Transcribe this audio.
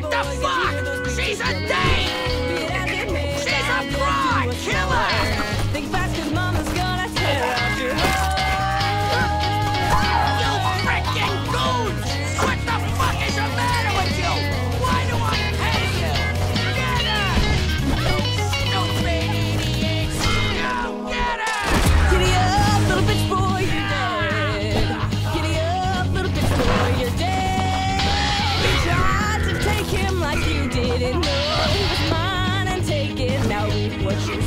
What the fuck? didn't know he was mine and taking out what you